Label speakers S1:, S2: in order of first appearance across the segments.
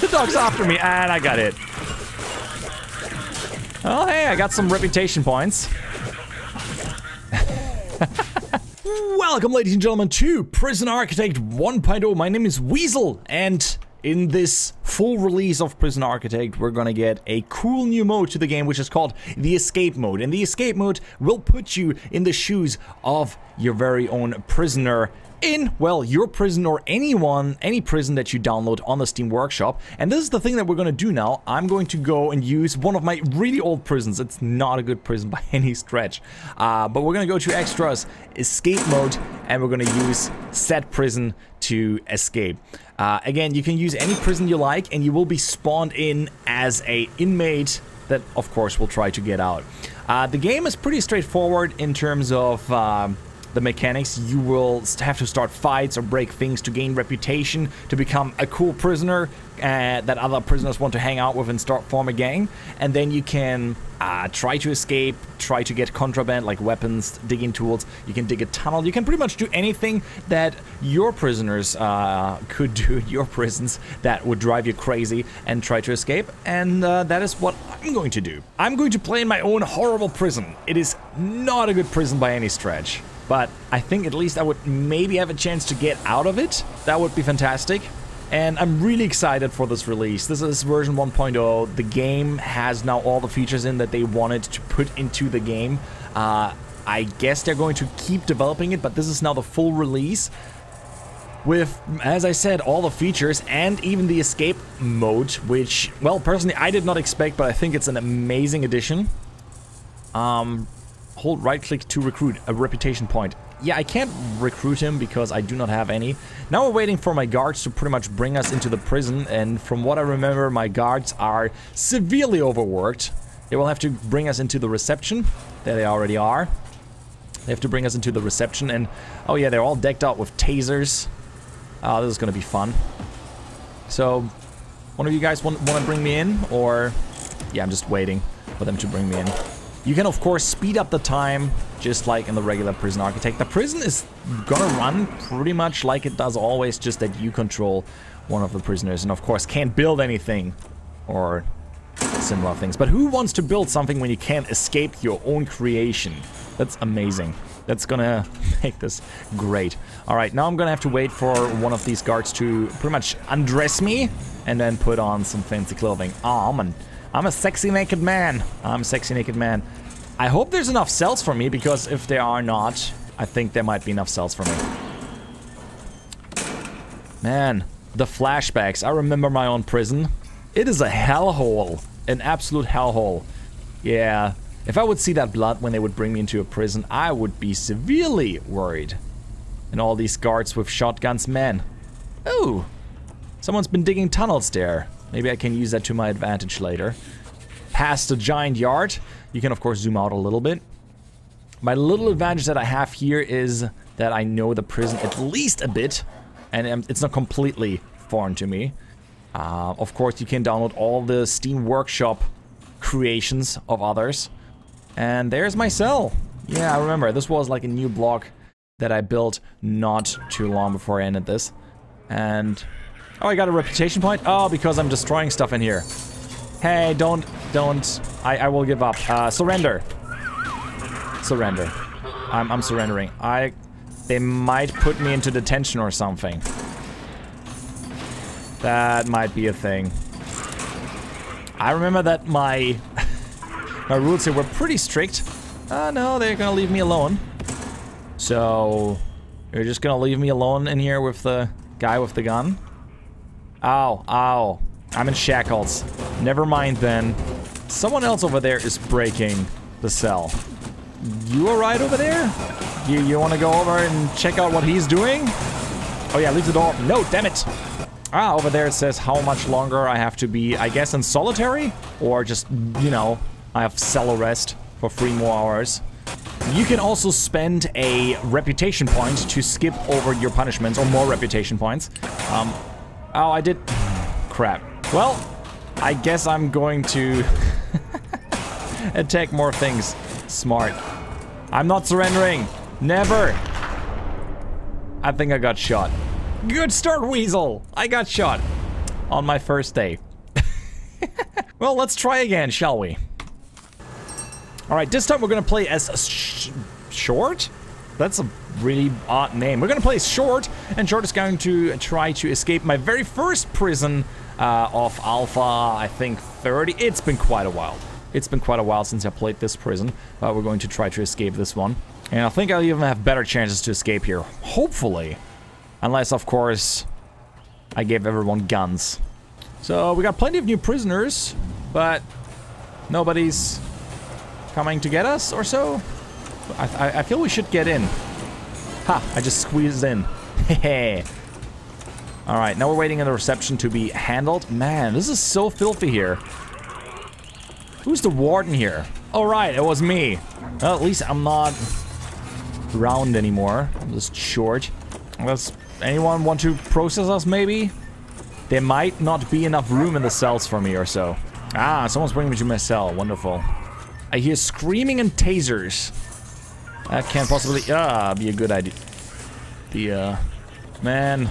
S1: the dog's after me, and I got it. Oh, hey, I got some reputation points. Welcome, ladies and gentlemen, to Prison Architect 1.0. My name is Weasel, and in this full release of Prison Architect, we're gonna get a cool new mode to the game, which is called the Escape Mode. And the Escape Mode will put you in the shoes of your very own prisoner in, well, your prison or anyone, any prison that you download on the Steam Workshop. And this is the thing that we're going to do now. I'm going to go and use one of my really old prisons. It's not a good prison by any stretch. Uh, but we're going to go to Extras, Escape Mode, and we're going to use Set Prison to escape. Uh, again, you can use any prison you like, and you will be spawned in as a inmate that, of course, will try to get out. Uh, the game is pretty straightforward in terms of... Um, the mechanics. You will have to start fights or break things to gain reputation, to become a cool prisoner uh, that other prisoners want to hang out with and start form a gang. And then you can uh, try to escape, try to get contraband like weapons, digging tools. You can dig a tunnel. You can pretty much do anything that your prisoners uh, could do in your prisons that would drive you crazy and try to escape. And uh, that is what I'm going to do. I'm going to play in my own horrible prison. It is not a good prison by any stretch but I think at least I would maybe have a chance to get out of it. That would be fantastic. And I'm really excited for this release. This is version 1.0. The game has now all the features in that they wanted to put into the game. Uh, I guess they're going to keep developing it, but this is now the full release with, as I said, all the features and even the escape mode, which, well, personally, I did not expect, but I think it's an amazing addition. Um, hold right click to recruit a reputation point. Yeah, I can't recruit him because I do not have any. Now we're waiting for my guards to pretty much bring us into the prison and from what I remember my guards are severely overworked. They will have to bring us into the reception. There they already are. They have to bring us into the reception and oh yeah, they're all decked out with tasers. Oh, this is gonna be fun. So, one of you guys want, want to bring me in or... Yeah, I'm just waiting for them to bring me in. You can, of course, speed up the time, just like in the regular Prison Architect. The prison is gonna run pretty much like it does always, just that you control one of the prisoners, and of course can't build anything, or similar things. But who wants to build something when you can't escape your own creation? That's amazing. That's gonna make this great. Alright, now I'm gonna have to wait for one of these guards to pretty much undress me, and then put on some fancy clothing. Oh, man. I'm a sexy naked man. I'm a sexy naked man. I hope there's enough cells for me, because if there are not, I think there might be enough cells for me. Man, the flashbacks. I remember my own prison. It is a hellhole. An absolute hellhole. Yeah. If I would see that blood when they would bring me into a prison, I would be severely worried. And all these guards with shotguns, man. Oh, someone's been digging tunnels there. Maybe I can use that to my advantage later. Past the giant yard. You can, of course, zoom out a little bit. My little advantage that I have here is that I know the prison at least a bit. And it's not completely foreign to me. Uh, of course, you can download all the Steam Workshop creations of others. And there's my cell. Yeah, I remember. This was like a new block that I built not too long before I ended this. And Oh, I got a reputation point? Oh, because I'm destroying stuff in here. Hey, don't, don't. I, I will give up. Uh, surrender. Surrender. I'm, I'm surrendering. I, they might put me into detention or something. That might be a thing. I remember that my, my rules here were pretty strict. Uh, no, they're gonna leave me alone. So, you're just gonna leave me alone in here with the guy with the gun? Ow, ow. I'm in shackles. Never mind then. Someone else over there is breaking the cell. You alright over there? You, you want to go over and check out what he's doing? Oh yeah, leave the door No, damn it! Ah, over there it says how much longer I have to be, I guess, in solitary? Or just, you know, I have cell arrest for three more hours. You can also spend a reputation point to skip over your punishments, or more reputation points. Um, Oh, I did... Crap. Well, I guess I'm going to attack more things. Smart. I'm not surrendering. Never. I think I got shot. Good start, Weasel. I got shot. on my first day. well, let's try again, shall we? All right, this time we're gonna play as sh Short? That's a really odd name. We're gonna play Short, and Short is going to try to escape my very first prison uh, of Alpha, I think 30. It's been quite a while. It's been quite a while since I played this prison, but we're going to try to escape this one. And I think I'll even have better chances to escape here. Hopefully. Unless, of course, I gave everyone guns. So we got plenty of new prisoners, but nobody's coming to get us or so. I, I, feel we should get in. Ha! I just squeezed in. Hehe. Alright, now we're waiting in the reception to be handled. Man, this is so filthy here. Who's the warden here? Oh, right, it was me. Well, at least I'm not round anymore. I'm just short. Does anyone want to process us, maybe? There might not be enough room in the cells for me or so. Ah, someone's bringing me to my cell. Wonderful. I hear screaming and tasers. That can't possibly ah, be a good idea. The, uh... Man,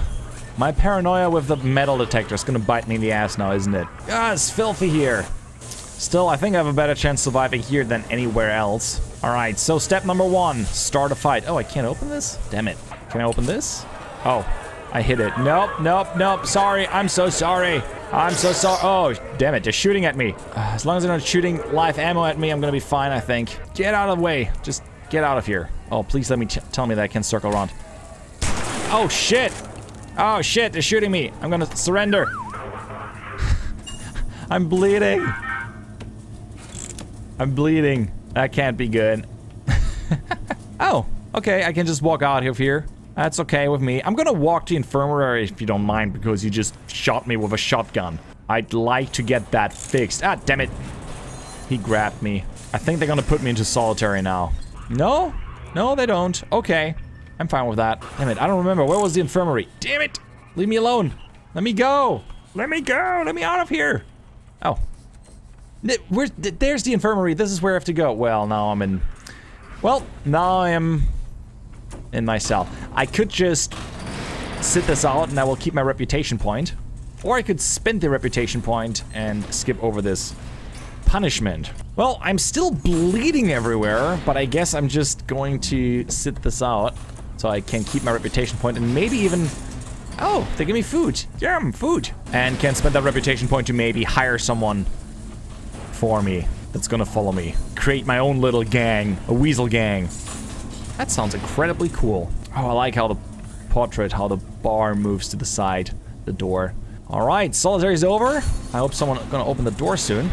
S1: my paranoia with the metal detector is gonna bite me in the ass now, isn't it? Ah, it's filthy here. Still, I think I have a better chance surviving here than anywhere else. Alright, so step number one, start a fight. Oh, I can't open this? Damn it. Can I open this? Oh, I hit it. Nope, nope, nope. Sorry, I'm so sorry. I'm so sorry. Oh, damn it, they're shooting at me. Uh, as long as they're not shooting live ammo at me, I'm gonna be fine, I think. Get out of the way. Just get out of here. Oh, please let me tell me that I can circle around. Oh, shit. Oh, shit, they're shooting me. I'm gonna surrender. I'm bleeding. I'm bleeding. That can't be good. oh, okay, I can just walk out of here. That's okay with me. I'm gonna walk to infirmary if you don't mind because you just shot me with a shotgun. I'd like to get that fixed. Ah, damn it. He grabbed me. I think they're gonna put me into solitary now. No? No, they don't. Okay. I'm fine with that. Damn it, I don't remember. Where was the infirmary? Damn it! Leave me alone. Let me go. Let me go. Let me out of here. Oh, Where's, there's the infirmary. This is where I have to go. Well, now I'm in... Well, now I am in my cell. I could just sit this out and I will keep my reputation point. Or I could spend the reputation point and skip over this punishment. Well, I'm still bleeding everywhere, but I guess I'm just going to sit this out so I can keep my reputation point and maybe even... Oh, they give me food. Yum, food. And can spend that reputation point to maybe hire someone for me that's gonna follow me. Create my own little gang, a weasel gang. That sounds incredibly cool. Oh, I like how the portrait, how the bar moves to the side, the door. All right, solitary's over. I hope someone's gonna open the door soon.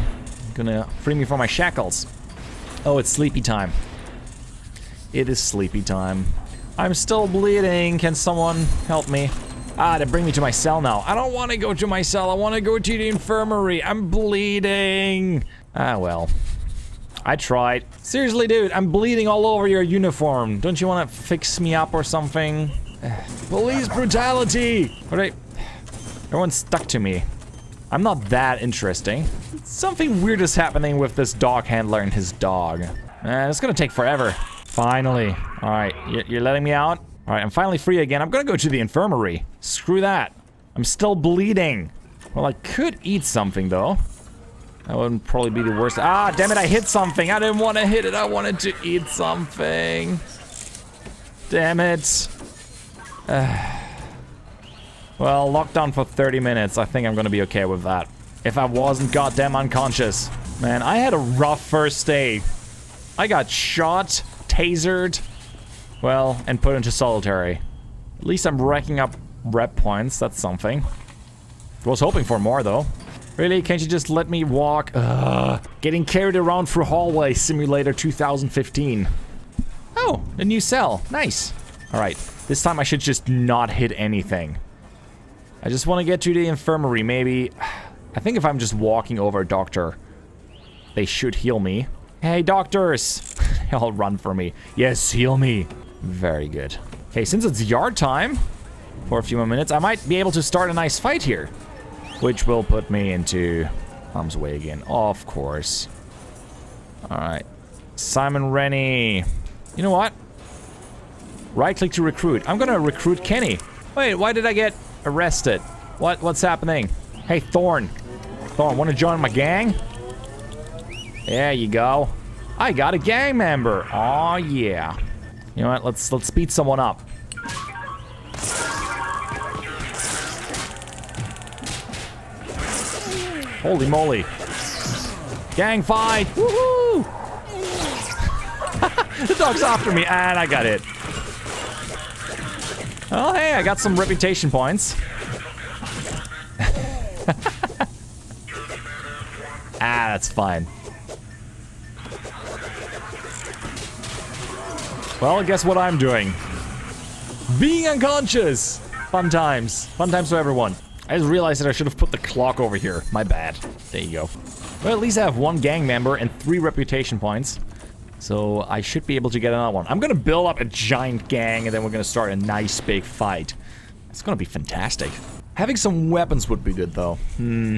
S1: Gonna free me from my shackles. Oh, it's sleepy time. It is sleepy time. I'm still bleeding. Can someone help me? Ah, to bring me to my cell now. I don't want to go to my cell. I want to go to the infirmary. I'm bleeding. Ah, well. I tried. Seriously, dude, I'm bleeding all over your uniform. Don't you want to fix me up or something? Police brutality! What Everyone's stuck to me. I'm not that interesting. Something weird is happening with this dog handler and his dog. Man, it's gonna take forever. Finally. Alright, you're letting me out? Alright, I'm finally free again. I'm gonna go to the infirmary. Screw that. I'm still bleeding. Well, I could eat something, though. That wouldn't probably be the worst. Ah, damn it, I hit something. I didn't want to hit it. I wanted to eat something. Damn it. Well, lockdown for 30 minutes. I think I'm to be okay with that. If I wasn't goddamn unconscious. Man, I had a rough first day. I got shot, tasered, well, and put into solitary. At least I'm racking up rep points. That's something. Was hoping for more, though. Really? Can't you just let me walk? Ugh. Getting carried around through hallway simulator 2015. Oh, a new cell. Nice. All right. This time I should just not hit anything. I just want to get to the infirmary. Maybe... I think if I'm just walking over a doctor, they should heal me. Hey, doctors! they all run for me. Yes, heal me. Very good. Okay, since it's yard time for a few more minutes, I might be able to start a nice fight here. Which will put me into harm's way again, of course. Alright. Simon Rennie. You know what? Right click to recruit. I'm gonna recruit Kenny. Wait, why did I get arrested? What? What's happening? Hey, Thorn. Thorn, want to join my gang? There you go. I got a gang member. Oh yeah. You know what? Let's let's beat someone up. Holy moly. Gang fight! Woohoo! the dog's after me, and I got it. Oh, hey, I got some reputation points. ah, that's fine. Well, guess what I'm doing? Being unconscious! Fun times. Fun times for everyone. I just realized that I should have put the clock over here. My bad. There you go. Well, at least I have one gang member and three reputation points. So I should be able to get another one. I'm gonna build up a giant gang and then we're gonna start a nice big fight. It's gonna be fantastic. Having some weapons would be good though. Hmm.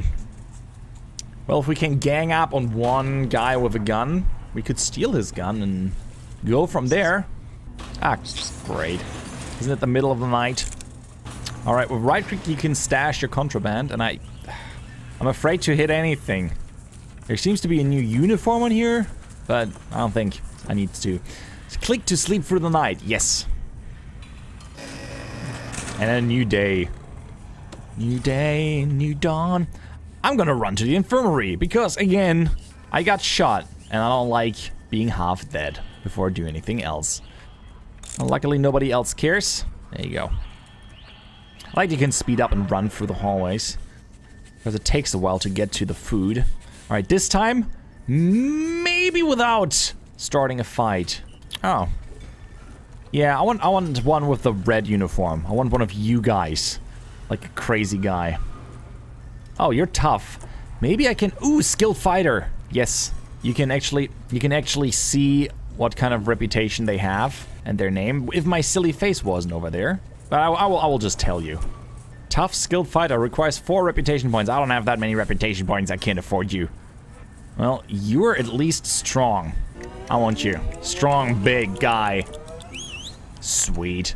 S1: Well, if we can gang up on one guy with a gun, we could steal his gun and go from there. Ah, great. Isn't it the middle of the night? Alright, with right click you can stash your contraband, and I... I'm afraid to hit anything. There seems to be a new uniform on here, but I don't think I need to. click to sleep through the night, yes. And a new day. New day, new dawn. I'm gonna run to the infirmary, because again, I got shot, and I don't like being half dead before I do anything else. Well, luckily nobody else cares. There you go. I like you can speed up and run through the hallways. Because it takes a while to get to the food. Alright, this time, maybe without starting a fight. Oh. Yeah, I want I want one with the red uniform. I want one of you guys. Like a crazy guy. Oh, you're tough. Maybe I can... Ooh, skilled fighter. Yes. You can actually you can actually see what kind of reputation they have and their name. If my silly face wasn't over there. But I, I, will, I will just tell you. Tough, skilled fighter requires four reputation points. I don't have that many reputation points. I can't afford you. Well, you're at least strong. I want you. Strong, big guy. Sweet.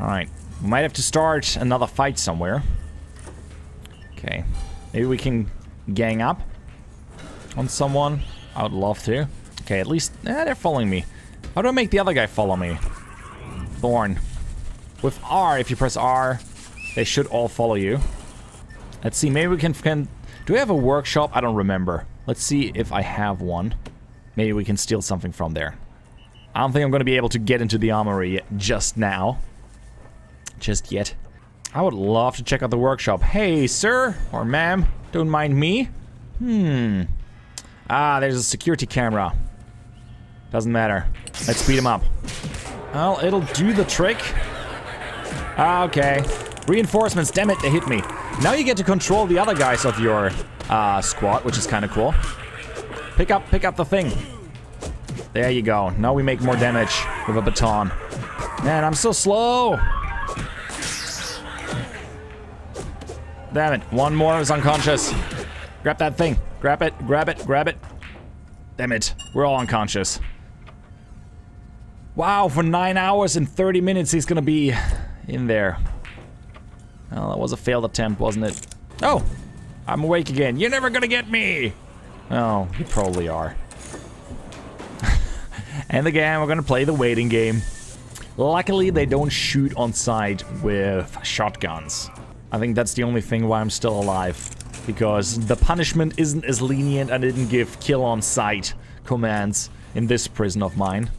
S1: Alright. We might have to start another fight somewhere. Okay. Maybe we can gang up on someone. I would love to. Okay, at least... Eh, they're following me. How do I make the other guy follow me? Thorn. With R, if you press R, they should all follow you. Let's see, maybe we can, can... Do we have a workshop? I don't remember. Let's see if I have one. Maybe we can steal something from there. I don't think I'm going to be able to get into the armory just now. Just yet. I would love to check out the workshop. Hey, sir, or ma'am, don't mind me. Hmm. Ah, there's a security camera. Doesn't matter. Let's speed him up. Well, it'll do the trick. Ah, okay. Reinforcements, damn it, they hit me. Now you get to control the other guys of your uh, squad, which is kind of cool. Pick up, pick up the thing. There you go. Now we make more damage with a baton. Man, I'm so slow. Damn it. One more is unconscious. Grab that thing. Grab it, grab it, grab it. Damn it. We're all unconscious. Wow, for 9 hours and 30 minutes he's gonna be in there. Well, that was a failed attempt, wasn't it? Oh! I'm awake again. You're never gonna get me! Oh, you probably are. and again, we're gonna play the waiting game. Luckily, they don't shoot on sight with shotguns. I think that's the only thing why I'm still alive. Because the punishment isn't as lenient I didn't give kill on sight commands in this prison of mine.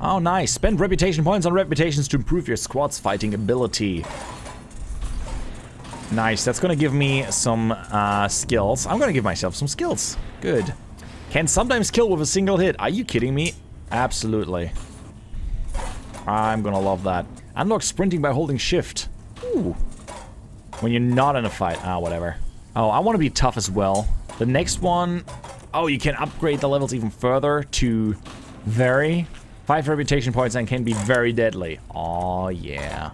S1: Oh, nice. Spend reputation points on reputations to improve your squad's fighting ability. Nice. That's going to give me some uh, skills. I'm going to give myself some skills. Good. Can sometimes kill with a single hit. Are you kidding me? Absolutely. I'm going to love that. Unlock sprinting by holding shift. Ooh. When you're not in a fight. Ah, whatever. Oh, I want to be tough as well. The next one... Oh, you can upgrade the levels even further to very. Five reputation points and can be very deadly. Oh, yeah.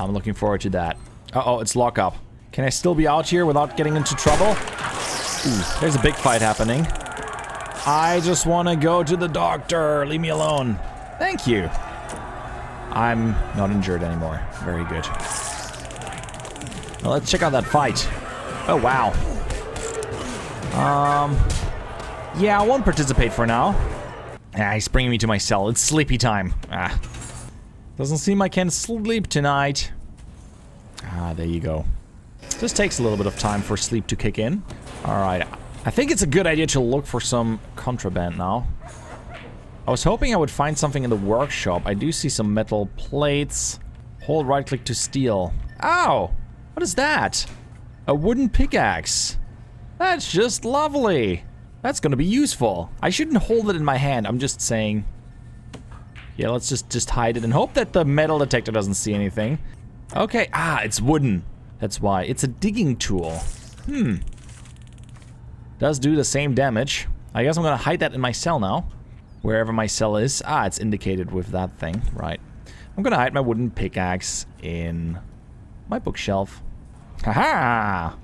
S1: I'm looking forward to that. Uh-oh, it's lockup. Can I still be out here without getting into trouble? Ooh, there's a big fight happening. I just want to go to the doctor. Leave me alone. Thank you. I'm not injured anymore. Very good. Well, let's check out that fight. Oh, wow. Um, yeah, I won't participate for now. Ah, he's bringing me to my cell. It's sleepy time. Ah. Doesn't seem I can sleep tonight. There you go. This takes a little bit of time for sleep to kick in. Alright. I think it's a good idea to look for some contraband now. I was hoping I would find something in the workshop. I do see some metal plates. Hold right click to steal. Ow! What is that? A wooden pickaxe. That's just lovely. That's gonna be useful. I shouldn't hold it in my hand. I'm just saying. Yeah, let's just, just hide it and hope that the metal detector doesn't see anything. Okay, ah, it's wooden. That's why. It's a digging tool. Hmm. Does do the same damage. I guess I'm gonna hide that in my cell now. Wherever my cell is. Ah, it's indicated with that thing. Right. I'm gonna hide my wooden pickaxe in my bookshelf. Haha! -ha!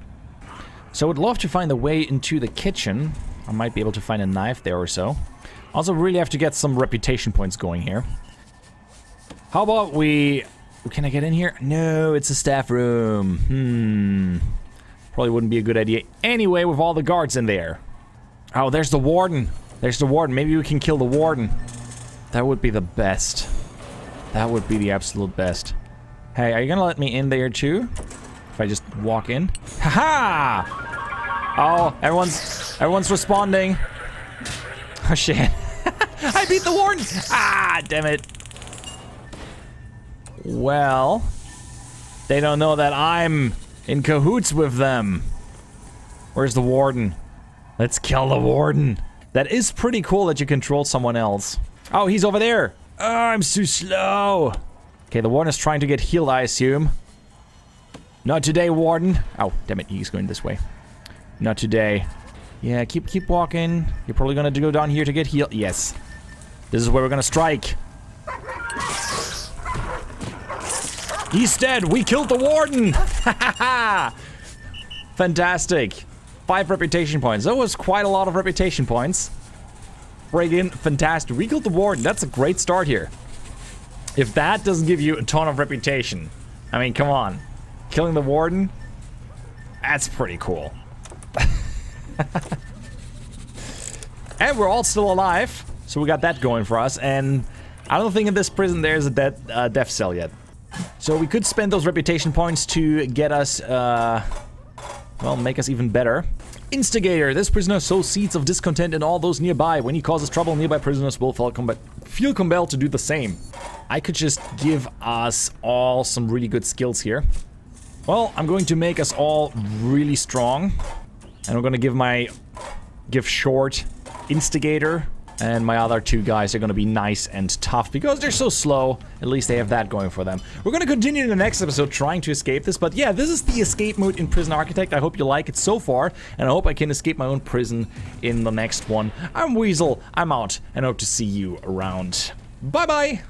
S1: So I would love to find a way into the kitchen. I might be able to find a knife there or so. Also really have to get some reputation points going here. How about we... Can I get in here? No, it's a staff room. Hmm. Probably wouldn't be a good idea anyway with all the guards in there. Oh, there's the warden. There's the warden. Maybe we can kill the warden. That would be the best. That would be the absolute best. Hey, are you gonna let me in there too? If I just walk in? Haha! -ha! Oh, everyone's everyone's responding. Oh shit. I beat the warden! Ah, damn it. Well, they don't know that I'm in cahoots with them. Where's the warden? Let's kill the warden. That is pretty cool that you control someone else. Oh, he's over there. Oh, I'm too slow. Okay, the warden is trying to get healed, I assume. Not today, warden. Oh, damn it, he's going this way. Not today. Yeah, keep keep walking. You're probably gonna go down here to get healed. Yes. This is where we're gonna strike. He's dead. We killed the warden. Fantastic. Five reputation points. That was quite a lot of reputation points. Friggin' fantastic. We killed the warden. That's a great start here. If that doesn't give you a ton of reputation, I mean, come on. Killing the warden? That's pretty cool. and we're all still alive. So we got that going for us. And I don't think in this prison there's a dead, uh, death cell yet. So we could spend those reputation points to get us, uh, well, make us even better. Instigator. This prisoner sows seeds of discontent in all those nearby. When he causes trouble, nearby prisoners will feel compelled to do the same. I could just give us all some really good skills here. Well, I'm going to make us all really strong. And I'm gonna give my... Give short Instigator and my other two guys are going to be nice and tough because they're so slow. At least they have that going for them. We're going to continue in the next episode trying to escape this. But yeah, this is the escape mode in Prison Architect. I hope you like it so far. And I hope I can escape my own prison in the next one. I'm Weasel. I'm out and hope to see you around. Bye-bye.